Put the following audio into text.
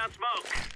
down smoke. Smoke.